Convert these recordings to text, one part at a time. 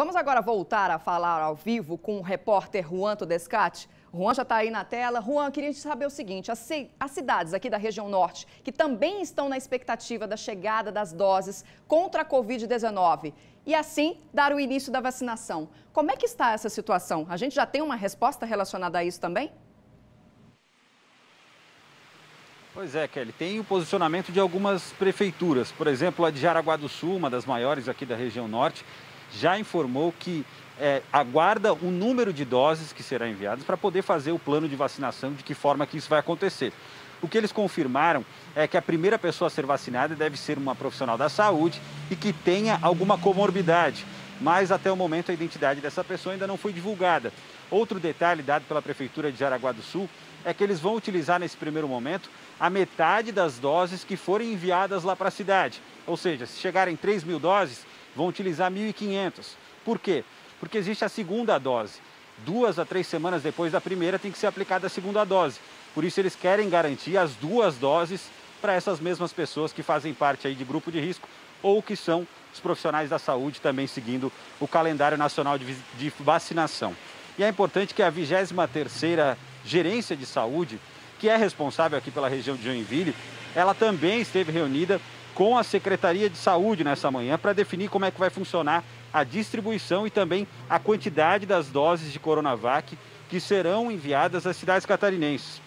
Vamos agora voltar a falar ao vivo com o repórter Juan Todescate. Juan já está aí na tela. Juan, queria saber o seguinte: as, as cidades aqui da região norte, que também estão na expectativa da chegada das doses contra a Covid-19 e assim dar o início da vacinação. Como é que está essa situação? A gente já tem uma resposta relacionada a isso também? Pois é, Kelly, tem o posicionamento de algumas prefeituras. Por exemplo, a de Jaraguá do Sul, uma das maiores aqui da região norte, já informou que é, aguarda o número de doses que serão enviadas para poder fazer o plano de vacinação, de que forma que isso vai acontecer. O que eles confirmaram é que a primeira pessoa a ser vacinada deve ser uma profissional da saúde e que tenha alguma comorbidade, mas até o momento a identidade dessa pessoa ainda não foi divulgada. Outro detalhe dado pela Prefeitura de Jaraguá do Sul é que eles vão utilizar nesse primeiro momento a metade das doses que forem enviadas lá para a cidade. Ou seja, se chegarem 3 mil doses, vão utilizar 1.500. Por quê? Porque existe a segunda dose. Duas a três semanas depois da primeira tem que ser aplicada a segunda dose. Por isso eles querem garantir as duas doses para essas mesmas pessoas que fazem parte aí de grupo de risco ou que são os profissionais da saúde também seguindo o calendário nacional de, vacinação. E é importante que a 23ª Gerência de Saúde, que é responsável aqui pela região de Joinville, ela também esteve reunida com a Secretaria de Saúde nessa manhã para definir como é que vai funcionar a distribuição e também a quantidade das doses de Coronavac que serão enviadas às cidades catarinenses.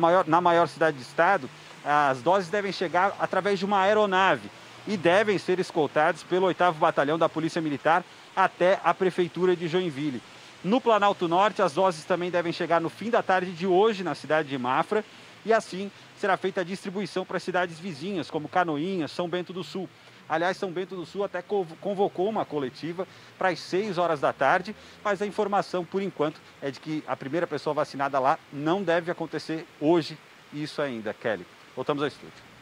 Maior, na maior cidade do estado, as doses devem chegar através de uma aeronave e devem ser escoltadas pelo 8 Batalhão da Polícia Militar até a Prefeitura de Joinville. No Planalto Norte, as doses também devem chegar no fim da tarde de hoje na cidade de Mafra e assim será feita a distribuição para cidades vizinhas, como Canoinhas, São Bento do Sul. Aliás, São Bento do Sul até convocou uma coletiva para as 6 horas da tarde, mas a informação, por enquanto, é de que a primeira pessoa vacinada lá não deve acontecer hoje, isso ainda, Kelly. Voltamos ao estúdio.